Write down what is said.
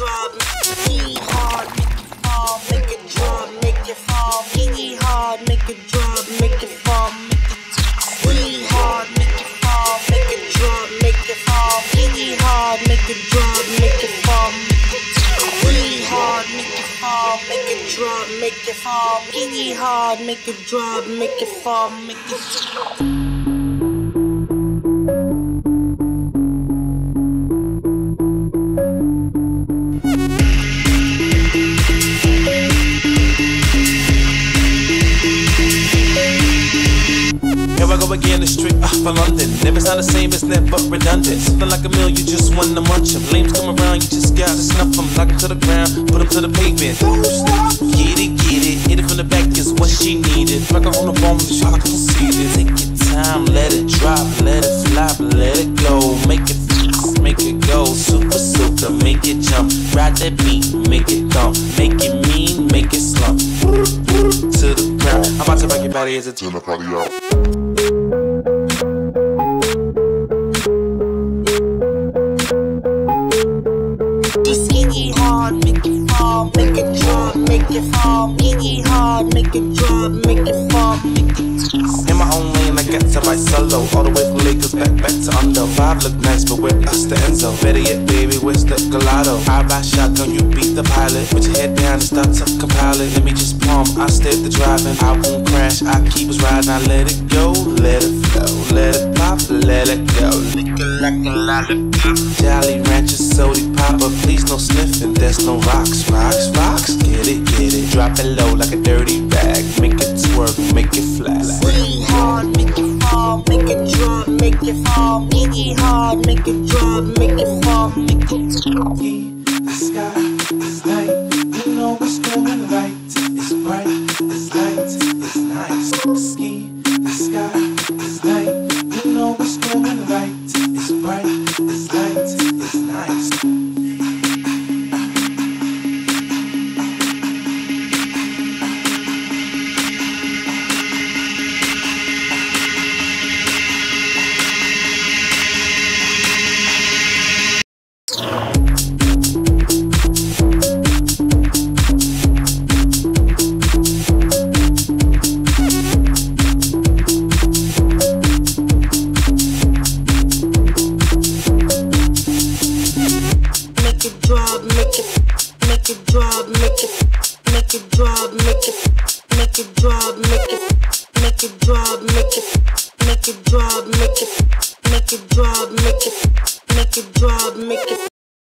drop, E hard, make it fall, make it drop, make it fall, E hard, make it drop, make it fall, make it E hard, make it fall, make it drop, make it fall, E hard, make it drop, make it fall, E hard, make it fall, make it drop, make it fall, E hard, make it drop, make it fall, make it again, the street uh, from London. Never sound the same, it's never redundant. Something like a meal, you just want to munch 'em. Lames come around, you just gotta snuff snuff 'em. Knock 'em to the ground, put 'em to the pavement. Get it, get it, hit it from the back is what she needed. Rock her on the bone, see it. Take your time, let it drop, let it fly, let it go. Make it make it go. Super, super, make it jump. Ride that beat, make it thump. Make it mean, make it slump. To the ground. I'm about to rock your body as a Turn the party out. E hard, make it make it make it In my own lane, I get to my solo. All the way from Lakers back back to under. Five look nice, but where us the Enzo? Better yet, baby, where's the gelato? I ride shotgun, you beat the pilot. Put your head down and start to compile it. Let me just palm, I stay the driving. I won't crash, I keep us riding. I let it go, let it flow, let it pop, let it go. Like a lollipop. Jolly Rancher, sody popper. Please no sniffing, there's no rocks, rocks, rocks. Get it, get it. Drop it low like a dirty bag. Make it twerk, make it flat. E hard, make it fall, make it drop, make it fall, E hard, make it drop, make it fall, make it The sky is light, you know it's going right. It's bright, it's light, it's nice. Ski, the sky is light, you know it's going make it drop, make it, make it drop, make it, make it drop, make it, make it drop, make it, make it drop, make it, make it drop, make it.